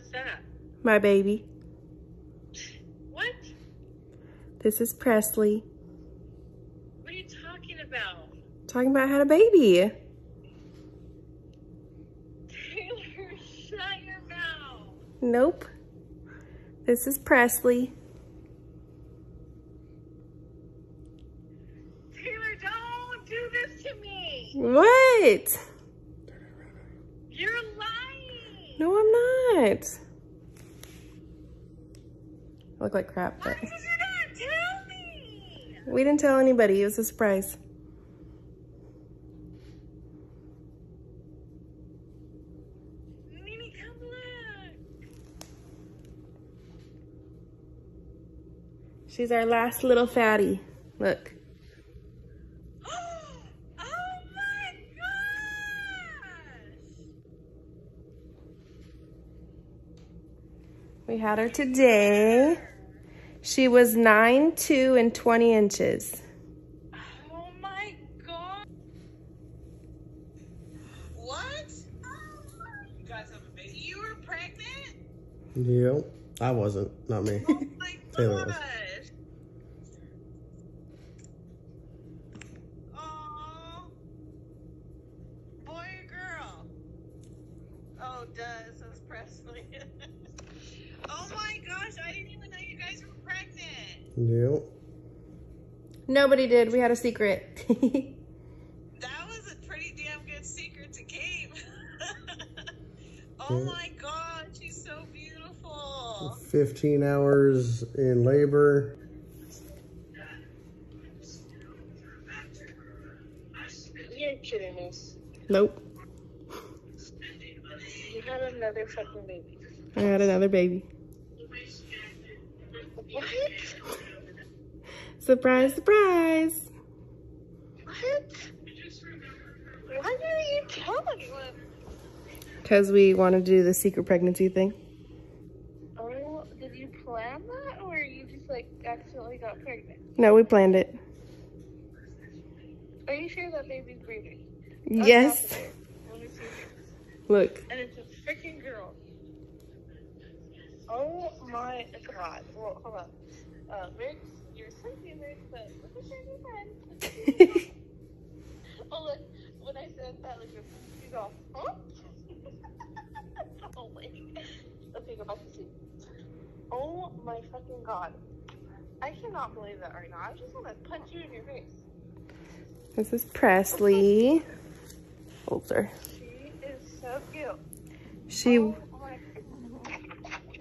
What's that? My baby. What? This is Presley. What are you talking about? Talking about had a baby. Taylor, shut your mouth. Nope. This is Presley. Taylor, don't do this to me. What? You're lying. No, I'm not. I look like crap, Why but did you not tell me? we didn't tell anybody. It was a surprise. Mimi, come look. She's our last little fatty. Look. oh my gosh. We had her today. She was 9, 2, and 20 inches. Oh my god. What? You guys have a baby? You were pregnant? Yep. I wasn't, not me. Oh my Taylor was. gosh. Boy or girl? Oh, does. That's Presley. oh my gosh, I didn't even know you guys were pregnant. Yep. Nobody did. We had a secret. That was a pretty damn good secret to keep. oh Yeah. my god, she's so beautiful. 15 hours in labor. You're kidding me. nope. You had another fucking baby. I had another baby. What? Surprise, surprise. What? Why didn't you tell anyone? Because we wanted to do the secret pregnancy thing. Oh, did you plan that, or you just like accidentally got pregnant? No, we planned it. Are you sure that baby's breathing? Yes. Let me see. Look. And it's a freaking girl. Oh my god. Well, hold on. Uh, Riggs, you're sleeping, Riggs, but look at your friend. Oh, look. When I said that, look, she's all, huh? oh my. Okay, go back to sleep. Oh my fucking god. I cannot believe that right now. I just want to punch you in your face. This is Presley. Hold her. She is so cute. She Oh.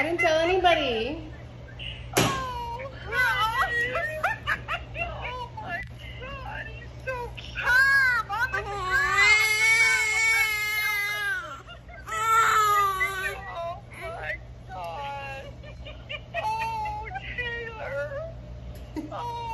and you tell no one. She wanted it to be a secret. Who's that? Meet Presley, my. I didn't tell anybody. Oh,